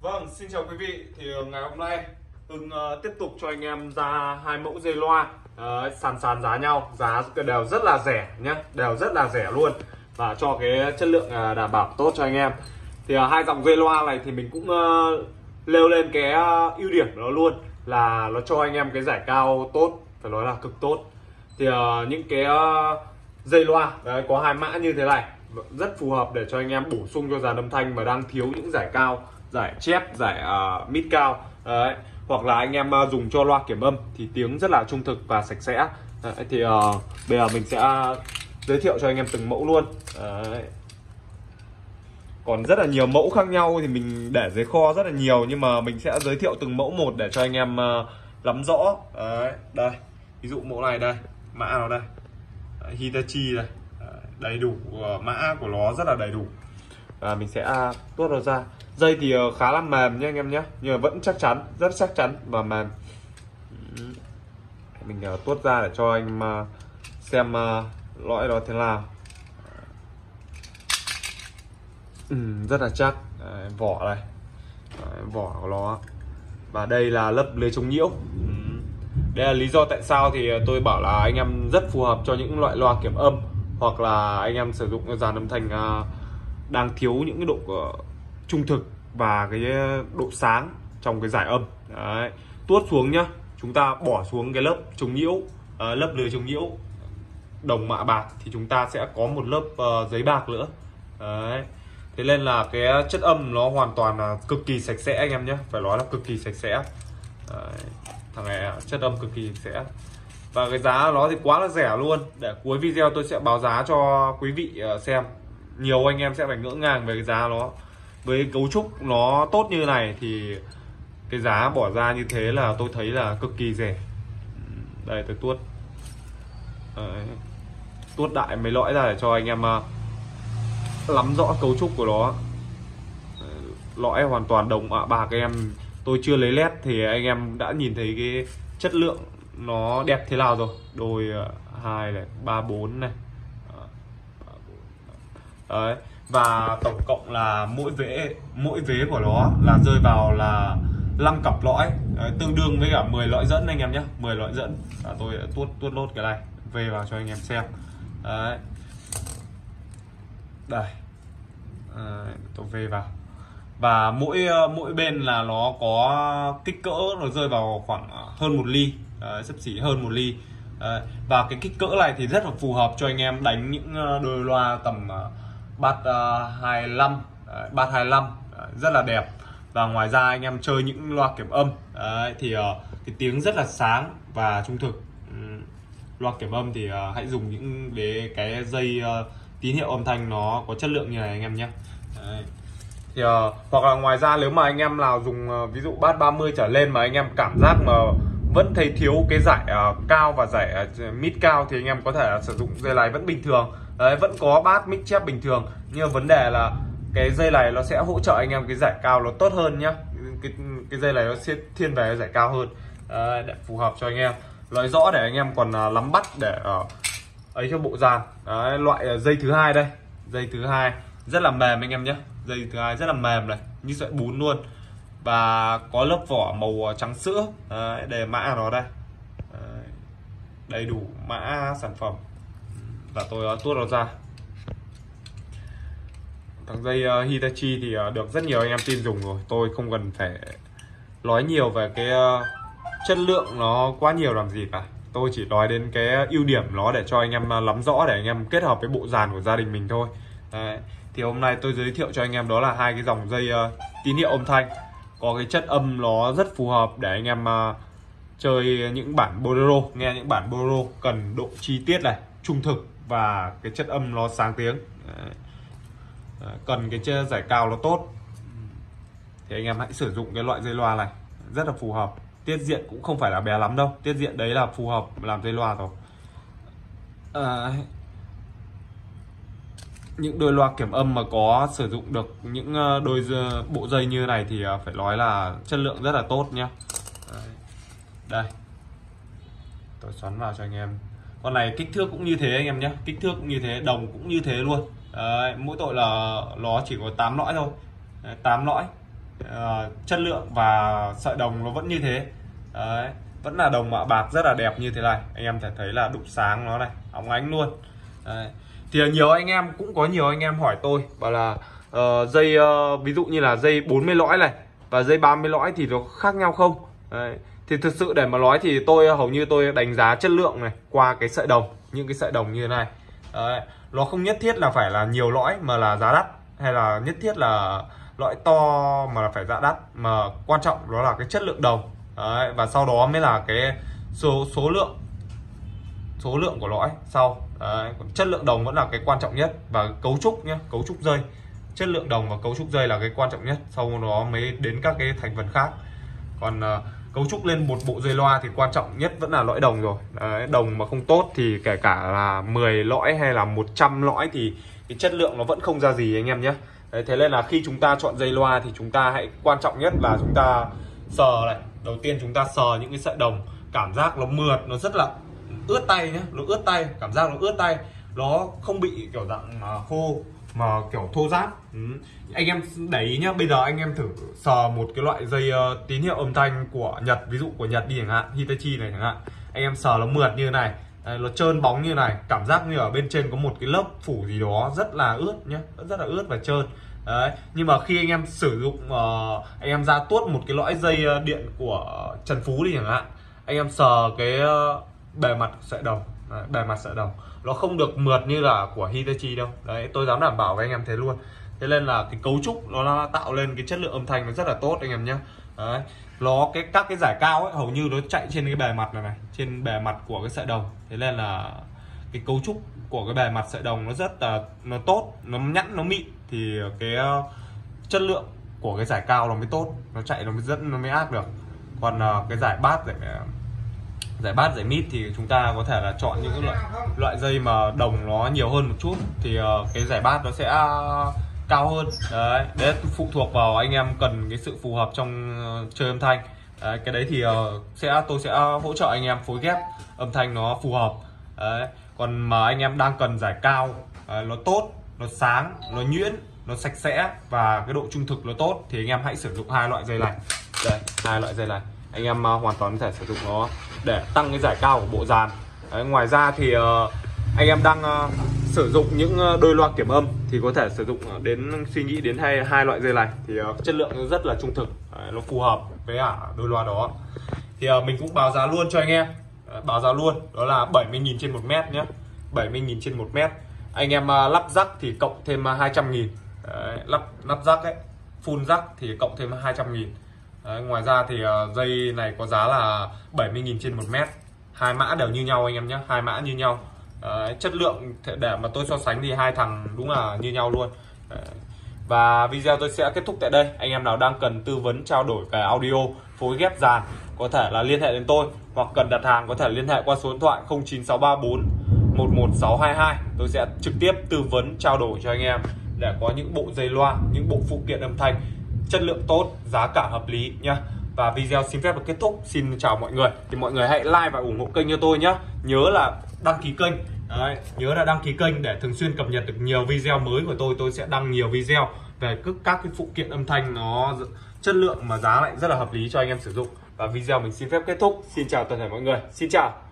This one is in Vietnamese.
Vâng, xin chào quý vị. Thì ờ, ngày hôm nay Hưng uh, tiếp tục cho anh em ra hai mẫu dây loa uh, sàn sàn giá nhau, giá đều rất là rẻ nhé, đều rất là rẻ luôn và cho cái chất lượng uh, đảm bảo tốt cho anh em. Thì uh, hai dòng dây loa này thì mình cũng uh, lêu lên cái uh, ưu điểm đó luôn là nó cho anh em cái giải cao tốt, phải nói là cực tốt. Thì uh, những cái uh, dây loa đấy, có hai mã như thế này vâng, rất phù hợp để cho anh em bổ sung cho dàn âm thanh mà đang thiếu những giải cao giải chép giải uh, mid cao đấy. Hoặc là anh em uh, dùng cho loa kiểm âm thì tiếng rất là trung thực và sạch sẽ. Đấy, thì uh, bây giờ mình sẽ giới thiệu cho anh em từng mẫu luôn. Đấy. còn rất là nhiều mẫu khác nhau thì mình để dưới kho rất là nhiều nhưng mà mình sẽ giới thiệu từng mẫu một để cho anh em uh, nắm rõ. Đấy đây. Ví dụ mẫu này đây mã nào đây? Hitachi đây. Đầy đủ mã của nó rất là đầy đủ. Và mình sẽ tuốt nó ra dây thì ờ, khá là mềm nha anh em nhé. Nhưng mà vẫn chắc chắn rất chắc chắn và mềm. Mình ờ, tuốt ra để cho anh ờ, xem lõi đó thế nào. Ừ, rất là chắc. Vỏ này vỏ của nó. Và đây là lớp lưới chống nhiễu. Ừ. Đây là lý do tại sao thì tôi bảo là anh em rất phù hợp cho những loại loa kiểm âm hoặc là anh em sử dụng dàn âm thanh đang thiếu những cái độ trung thực và cái ờ, độ sáng trong cái giải âm. Đấy tuốt xuống nhá chúng ta bỏ xuống cái lớp chống nhiễu uh, lớp lưới chống nhiễu đồng mạ bạc thì chúng ta sẽ có một lớp uh, giấy bạc nữa. Đấy thế nên là cái chất âm nó hoàn toàn là cực kỳ sạch sẽ anh em nhé phải nói là cực kỳ sạch sẽ. Đấy. thằng này chất âm cực kỳ sạch sẽ. Và cái giá nó thì quá là rẻ luôn. Để cuối video tôi sẽ báo giá cho quý vị xem. Nhiều anh em sẽ phải ngỡ ngàng về cái giá nó với cấu trúc nó tốt như này thì cái giá bỏ ra như thế là tôi thấy là cực kỳ rẻ. Đây, tôi tuốt. Đấy. tuốt đại mấy lõi ra để cho anh em ờ, lắm rõ cấu trúc của nó. Lõi hoàn toàn đồng. À, Ạ bạc em, tôi chưa lấy led thì anh em đã nhìn thấy cái chất lượng nó đẹp thế nào rồi. Đôi ờ, hai này ba bốn này. Đấy và tổng cộng là mỗi vế mỗi vế của nó là rơi vào là 5 cặp lõi. Đấy, tương đương với cả 10 lõi dẫn anh em nhé. 10 lõi dẫn. Và tôi tuốt tuốt lốt cái này về vào cho anh em xem. Đấy. Đây. Đấy, tôi về vào. Và mỗi ờ, mỗi bên là nó có kích cỡ nó rơi vào khoảng hơn một ly. Đấy, sấp xỉ hơn một ly. Đấy, và cái kích cỡ này thì rất là phù hợp cho anh em đánh những ờ, đôi loa tầm ờ, bát uh, 25 đấy, bát 25 đấy, rất là đẹp. Và ngoài ra anh em chơi những loa kiểm âm đấy, thì uh, cái tiếng rất là sáng và trung thực. Loa kiểm âm thì uh, hãy dùng những để cái dây uh, tín hiệu âm thanh nó có chất lượng như này anh em nhé. Đấy. thì uh, hoặc là ngoài ra nếu mà anh em nào dùng uh, ví dụ bát 30 trở lên mà anh em cảm giác mà vẫn thấy thiếu cái giải uh, cao và giải uh, mid cao thì anh em có thể sử dụng dây này vẫn bình thường đấy vẫn có bát mic chép bình thường nhưng vấn đề là cái dây này nó sẽ hỗ trợ anh em cái giải cao nó tốt hơn nhá. Cái cái dây này nó sẽ thiên về giải cao hơn. Đấy, để phù hợp cho anh em. Nói rõ để anh em còn à, lắm nắm bắt để uh, ấy cho bộ dàn. Đấy, loại à, dây thứ hai đây. Dây thứ hai rất là mềm anh em nhé dây thứ hai rất là mềm này như sợi bún luôn. Và có lớp vỏ màu trắng sữa. Đấy, để mã nó đây. Đấy, đầy đủ mã sản phẩm và tôi uh, tuốt nó ra. Thằng dây uh, Hitachi thì uh, được rất nhiều anh em tin dùng rồi. Tôi không cần phải nói nhiều về cái uh, chất lượng nó quá nhiều làm gì cả. Tôi chỉ nói đến cái ưu điểm nó để cho anh em uh, lắm rõ để anh em kết hợp với bộ dàn của gia đình mình thôi. Đấy. thì hôm nay tôi giới thiệu cho anh em đó là hai cái dòng dây uh, tín hiệu âm thanh. Có cái chất âm nó rất phù hợp để anh em uh, chơi những bản bolero nghe những bản bolero cần độ chi tiết này trung thực và cái chất âm nó sáng tiếng. Đấy. Ờ, cần cái giải cao nó tốt. Thì anh em hãy sử dụng cái loại dây loa này rất là phù hợp. Tiết diện cũng không phải là bé lắm đâu tiết diện đấy là phù hợp làm dây loa rồi. À, những đôi loa kiểm âm mà có sử dụng được những ờ, đôi bộ dây như này thì phải nói là chất lượng rất là tốt nhá. Đây. Tôi xoắn vào cho anh em con này kích thước cũng như thế anh em nhé. Kích thước cũng như thế đồng cũng như thế luôn. Đấy, mỗi tội là nó chỉ có 8 lõi thôi. Đấy, 8 lõi. À, chất lượng và sợi đồng nó vẫn như thế. Đấy vẫn là đồng mạ bạc rất là đẹp như thế này. Anh em thể thấy là đục sáng nó này óng ánh luôn. Đấy. thì nhiều anh em cũng có nhiều anh em hỏi tôi bảo là uh, dây uh, ví dụ như là dây 40 lõi này và dây 30 lõi thì nó khác nhau không? Đấy thì thực sự để mà nói thì tôi hầu như tôi đánh giá chất lượng này qua cái sợi đồng những cái sợi đồng như thế này. Đấy. nó không nhất thiết là phải là nhiều lõi mà là giá đắt hay là nhất thiết là lõi to mà là phải giá đắt mà quan trọng đó là cái chất lượng đồng. Đấy, và sau đó mới là cái số số lượng số lượng của lõi sau. Đấy, chất lượng đồng vẫn là cái quan trọng nhất. Và cấu trúc nhé cấu trúc dây chất lượng đồng và cấu trúc dây là cái quan trọng nhất. Sau đó mới đến các cái thành phần khác. Còn uh, cấu trúc lên một bộ dây loa thì quan trọng nhất vẫn là lõi đồng rồi. Đấy, đồng mà không tốt thì kể cả là 10 lõi hay là 100 lõi thì cái chất lượng nó vẫn không ra gì anh em nhé. Đấy, thế nên là khi chúng ta chọn dây loa thì chúng ta hãy quan trọng nhất là chúng ta sờ này. Đầu tiên chúng ta sờ những cái sợi đồng cảm giác nó mượt nó rất là ướt tay nhé nó ướt tay cảm giác nó ướt tay nó không bị kiểu dạng khô mà kiểu thô ráp ừ. anh em để ý nhá bây giờ anh em thử sờ một cái loại dây uh, tín hiệu âm thanh của nhật ví dụ của nhật đi chẳng hạn hitachi này chẳng hạn anh em sờ nó mượt như này Đấy, nó trơn bóng như này cảm giác như ở bên trên có một cái lớp phủ gì đó rất là ướt nhá rất là ướt và trơn Đấy. nhưng mà khi anh em sử dụng uh, anh em ra tuốt một cái lõi dây uh, điện của Trần Phú đi chẳng hạn anh em sờ cái uh, bề mặt sợi đồng Đấy, bề mặt sợi đồng. Nó không được mượt như là của Hitachi đâu. Đấy tôi dám đảm bảo với anh em thế luôn. Thế nên là cái cấu trúc nó tạo lên cái chất lượng âm thanh nó rất là tốt anh em nhé đấy nó cái các cái giải cao ấy hầu như nó chạy trên cái bề mặt này này trên bề mặt của cái sợi đồng. Thế nên là cái cấu trúc của cái bề mặt sợi đồng nó rất là nó tốt nó nhẵn nó mịn. Thì cái ờ, chất lượng của cái giải cao nó mới tốt. Nó chạy nó mới dẫn nó mới áp được. Còn ờ, cái giải bát giải giải bát giải mít thì chúng ta có thể là chọn những loại loại dây mà đồng nó nhiều hơn một chút. Thì uh, cái giải bát nó sẽ ờ, cao hơn. Đấy đấy phụ thuộc vào anh em cần cái sự phù hợp trong uh, chơi âm thanh. Đấy, cái đấy thì uh, sẽ tôi sẽ hỗ trợ anh em phối ghép âm thanh nó phù hợp. Đấy còn mà anh em đang cần giải cao đấy, nó tốt nó sáng nó nhuyễn nó sạch sẽ và cái độ trung thực nó tốt thì anh em hãy sử dụng hai loại dây này. Đây hai loại dây này. Anh em uh, hoàn toàn có thể sử dụng nó để tăng cái giải cao của bộ dàn. Đấy, ngoài ra thì uh, anh em đang uh, sử dụng những ờ, đôi loa kiểm âm thì có thể sử dụng đến suy nghĩ đến hai hai loại dây này thì uh, chất lượng rất là trung thực. Đấy, nó phù hợp với cả đôi loa đó. Thì uh, mình cũng báo giá luôn cho anh em. Đấy, báo giá luôn đó là 70.000 trên 1 mét nhé 70.000 trên 1 mét. Anh em uh, lắp rắc thì cộng thêm uh, 200 nghìn. Đấy, lắp lắp rắc ấy full rắc thì cộng thêm 200.000 Đấy, ngoài ra thì uh, dây này có giá là 70.000 trên một mét. Hai mã đều như nhau anh em nhé hai mã như nhau. Đấy, chất lượng để mà tôi so sánh thì hai thằng đúng là như nhau luôn. Đấy. và video tôi sẽ kết thúc tại đây. Anh em nào đang cần tư vấn trao đổi về audio phối ghép dàn có thể là liên hệ đến tôi. Hoặc cần đặt hàng có thể liên hệ qua số điện thoại 09634 11622 tôi sẽ trực tiếp tư vấn trao đổi cho anh em để có những bộ dây loa những bộ phụ kiện âm thanh chất lượng tốt giá cả hợp lý nhá. Và video xin phép được kết thúc. Xin chào mọi người. Thì mọi người hãy like và ủng hộ kênh cho tôi nhé nhớ là đăng ký kênh. Đấy, nhớ là đăng ký kênh để thường xuyên cập nhật được nhiều video mới của tôi. Tôi sẽ đăng nhiều video về các cái phụ kiện âm thanh nó chất lượng mà giá lại rất là hợp lý cho anh em sử dụng. Và video mình xin phép kết thúc. Xin chào toàn thể mọi người. Xin chào.